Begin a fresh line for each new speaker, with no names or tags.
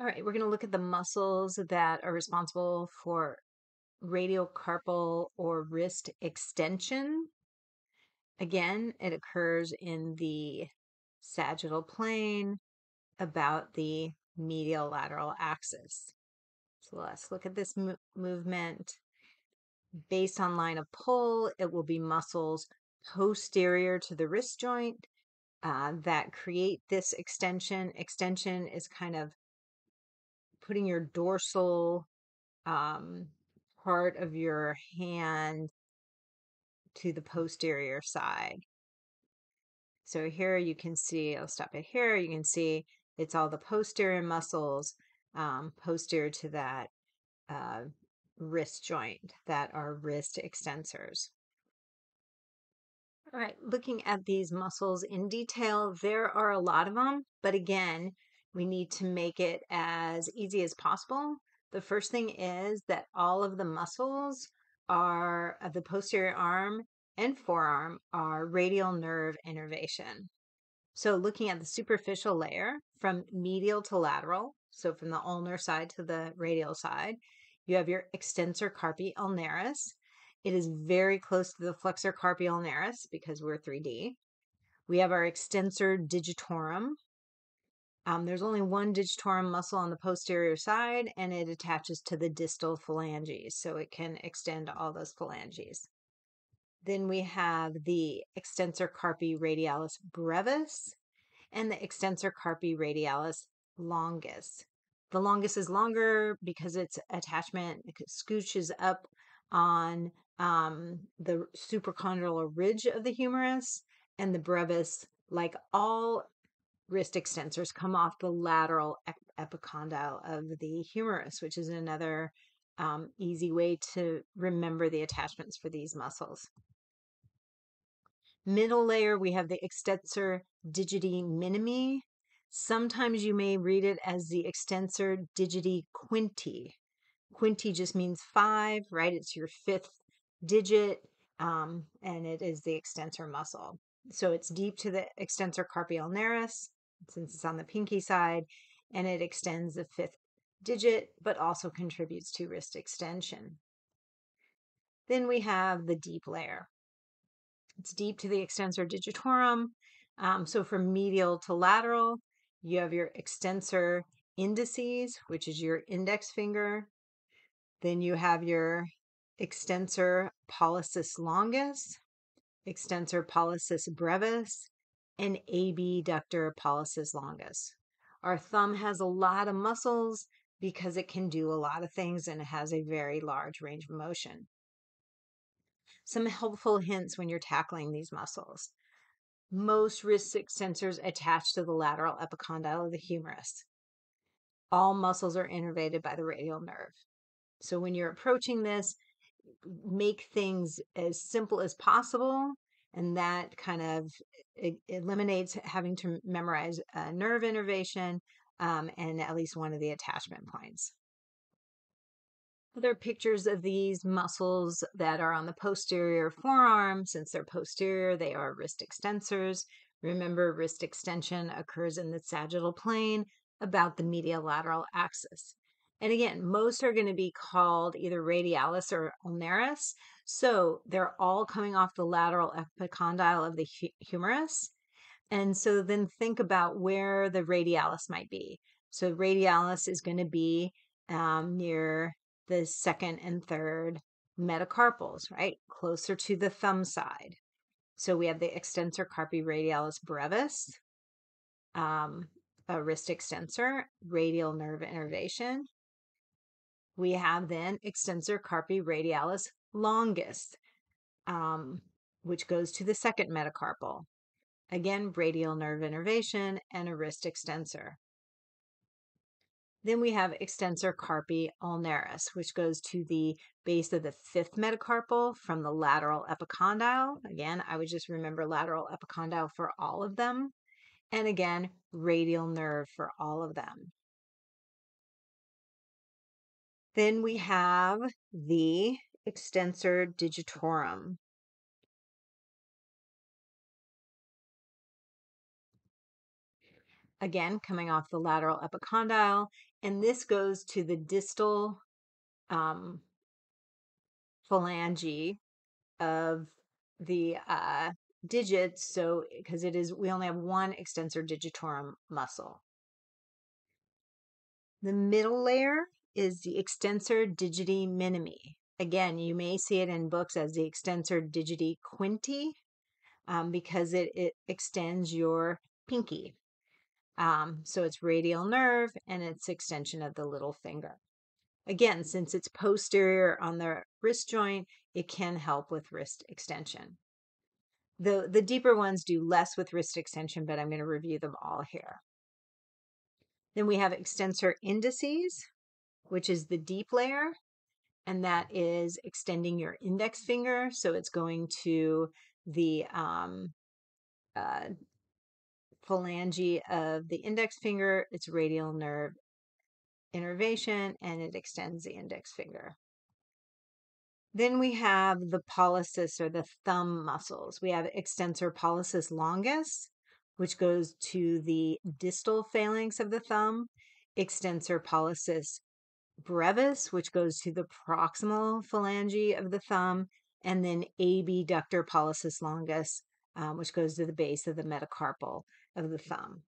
All right, we're going to look at the muscles that are responsible for radiocarpal or wrist extension. Again, it occurs in the sagittal plane about the medial lateral axis. So let's look at this mo movement. Based on line of pull, it will be muscles posterior to the wrist joint uh, that create this extension. Extension is kind of putting your dorsal um, part of your hand to the posterior side. So here you can see, I'll stop it here, you can see it's all the posterior muscles um, posterior to that uh, wrist joint that are wrist extensors. All right, looking at these muscles in detail, there are a lot of them, but again, we need to make it as easy as possible. The first thing is that all of the muscles are of the posterior arm and forearm are radial nerve innervation. So looking at the superficial layer from medial to lateral, so from the ulnar side to the radial side, you have your extensor carpi ulnaris. It is very close to the flexor carpi ulnaris because we're 3D. We have our extensor digitorum, um, there's only one digitorum muscle on the posterior side and it attaches to the distal phalanges, so it can extend all those phalanges. Then we have the extensor carpi radialis brevis and the extensor carpi radialis longus. The longus is longer because its attachment scooches up on um, the supracondylar ridge of the humerus, and the brevis, like all wrist extensors come off the lateral epicondyle of the humerus, which is another um, easy way to remember the attachments for these muscles. Middle layer, we have the extensor digiti minimi. Sometimes you may read it as the extensor digiti quinti. Quinti just means five, right? It's your fifth digit, um, and it is the extensor muscle. So it's deep to the extensor carpi ulnaris since it's on the pinky side, and it extends the fifth digit, but also contributes to wrist extension. Then we have the deep layer. It's deep to the extensor digitorum. Um, so from medial to lateral, you have your extensor indicis, which is your index finger. Then you have your extensor pollicis longus, extensor pollicis brevis, and abductor pollicis longus. Our thumb has a lot of muscles because it can do a lot of things and it has a very large range of motion. Some helpful hints when you're tackling these muscles. Most wrist extensors attach to the lateral epicondyle of the humerus. All muscles are innervated by the radial nerve. So when you're approaching this, make things as simple as possible and that kind of eliminates having to memorize a nerve innervation um, and at least one of the attachment points. Other pictures of these muscles that are on the posterior forearm, since they're posterior, they are wrist extensors. Remember, wrist extension occurs in the sagittal plane about the medial lateral axis. And again, most are going to be called either radialis or ulnaris. So they're all coming off the lateral epicondyle of the humerus. And so then think about where the radialis might be. So radialis is going to be um, near the second and third metacarpals, right? Closer to the thumb side. So we have the extensor carpi radialis brevis, um, a wrist extensor, radial nerve innervation, we have then extensor carpi radialis longus, um, which goes to the second metacarpal. Again, radial nerve innervation and a wrist extensor. Then we have extensor carpi ulnaris, which goes to the base of the fifth metacarpal from the lateral epicondyle. Again, I would just remember lateral epicondyle for all of them. And again, radial nerve for all of them. Then we have the extensor digitorum. again, coming off the lateral epicondyle, and this goes to the distal um, phalange of the uh, digits. So, because it is, we only have one extensor digitorum muscle. The middle layer is the extensor digiti minimi. Again, you may see it in books as the extensor digiti quinti um, because it, it extends your pinky. Um, so it's radial nerve and it's extension of the little finger. Again, since it's posterior on the wrist joint, it can help with wrist extension. The, the deeper ones do less with wrist extension, but I'm going to review them all here. Then we have extensor indicis, which is the deep layer, and that is extending your index finger. So it's going to the um, uh, phalange of the index finger, its radial nerve innervation, and it extends the index finger. Then we have the pollicis or the thumb muscles. We have extensor pollicis longus, which goes to the distal phalanx of the thumb, extensor pollicis brevis, which goes to the proximal phalange of the thumb, and then abductor pollicis longus, um, which goes to the base of the metacarpal of the thumb.